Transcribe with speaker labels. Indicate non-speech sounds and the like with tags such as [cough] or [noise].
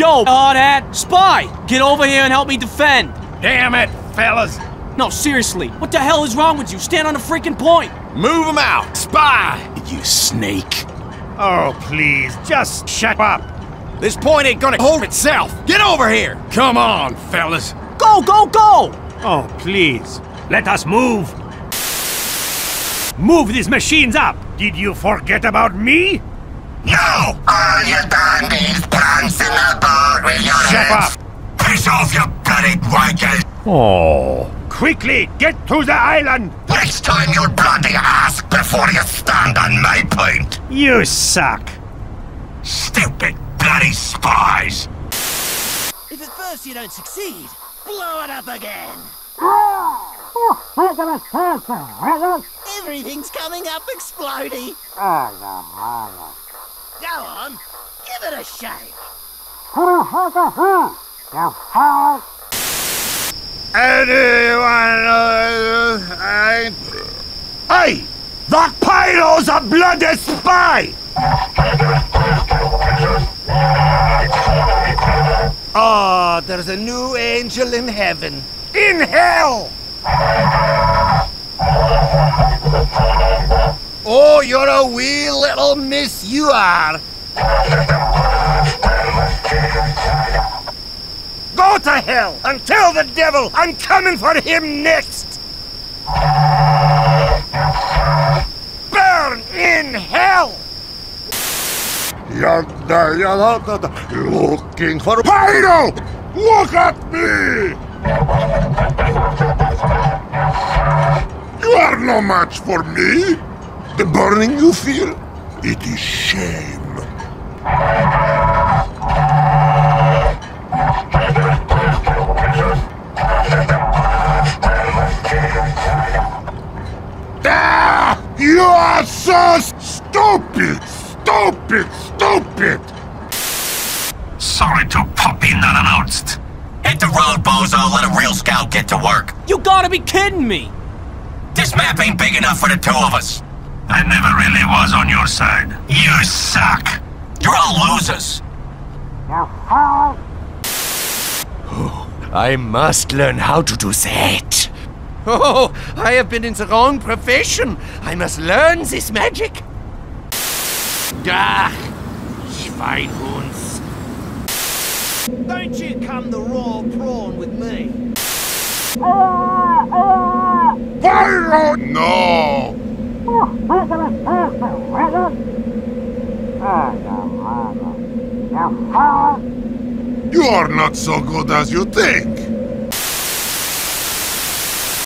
Speaker 1: Yo, uh, that spy! Get over here and help me defend!
Speaker 2: Damn it, fellas!
Speaker 1: No, seriously, what the hell is wrong with you? Stand on the freaking point!
Speaker 3: Move him out! Spy! You snake!
Speaker 2: Oh, please, just shut up!
Speaker 3: This point ain't gonna hold itself! Get over here!
Speaker 2: Come on, fellas!
Speaker 1: Go, go, go!
Speaker 2: Oh, please, let us move! Move these machines up! Did you forget about me?
Speaker 4: No! All with your
Speaker 2: up!
Speaker 4: Piss off, you bloody wankers!
Speaker 2: Oh. Quickly, get to the island!
Speaker 4: Next time you'll bloody ask before you stand on my point!
Speaker 2: You suck!
Speaker 4: Stupid bloody spies!
Speaker 5: If at first you don't succeed, blow it up again. Everything's coming up explodey. Ah, Go on, give it a shake.
Speaker 2: Anyone? I... Hey! That Pyro's a bloody spy!
Speaker 6: Oh, there's a new angel in heaven.
Speaker 2: In hell!
Speaker 6: Oh, you're a wee little miss, you are.
Speaker 2: Go to hell and tell the devil I'm coming for him next! Burn in hell!
Speaker 7: Yada, yada, looking for Pyro! Look at me! You are no match for me! The burning you feel, it is shame. You are so stupid! Stupid! Stupid!
Speaker 4: Sorry to pop in unannounced. Hit the road, bozo. Let a real scout get to work.
Speaker 1: You gotta be kidding me!
Speaker 4: This map ain't big enough for the two of us. I never really was on your side. You suck. You're all losers. [laughs]
Speaker 6: I must learn how to do that. [laughs] Oh, I have been in the wrong profession. I must learn this magic. Ah, Schweinhunds.
Speaker 5: Don't you come the raw prawn with me.
Speaker 7: Pyro! No! You are not so good as you think.